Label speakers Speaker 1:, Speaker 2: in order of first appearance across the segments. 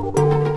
Speaker 1: Oh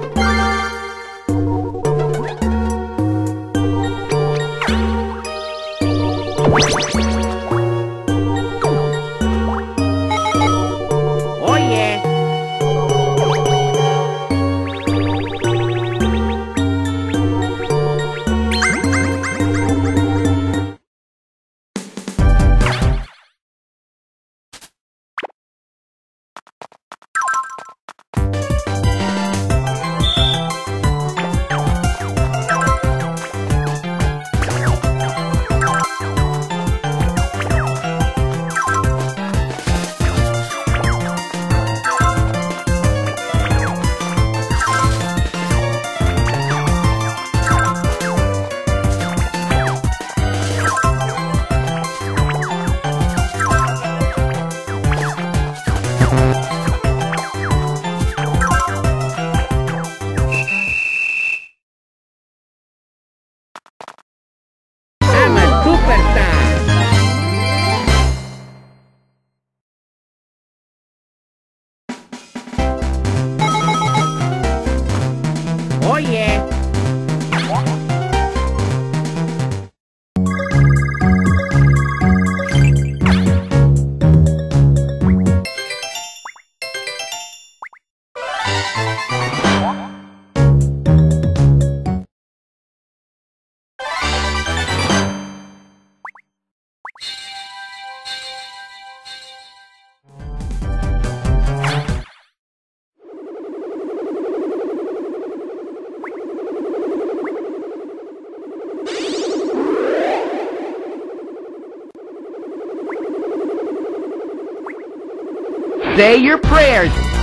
Speaker 1: Say your prayers.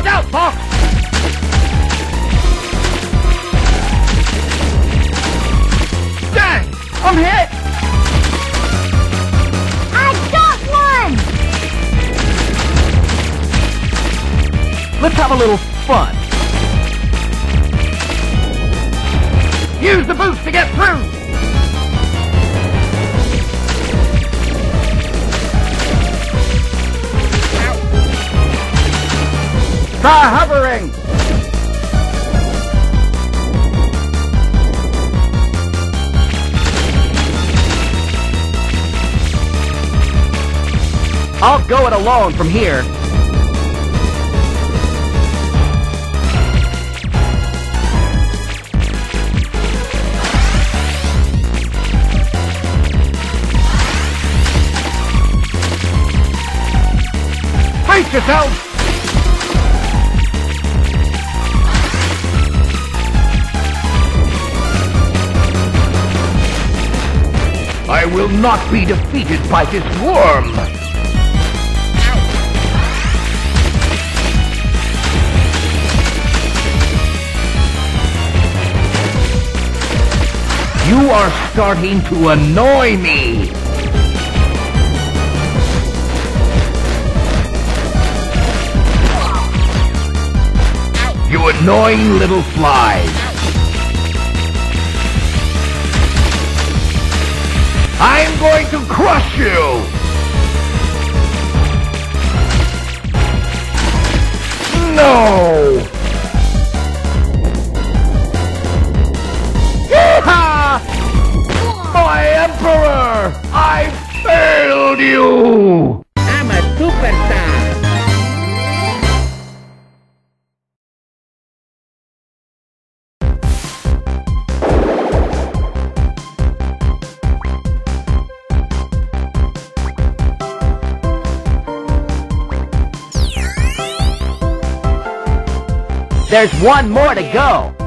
Speaker 1: Watch out, Fox! Dang! I'm hit!
Speaker 2: I got one!
Speaker 1: Let's have a little fun. Use the boost to get through! Try hovering! I'll go it alone from here. Brace yourself! Will not be defeated by this worm! You are starting to annoy me! You annoying little flies! I'm going to crush you! No! Yeehaw! My Emperor! I failed you! There's one more to go.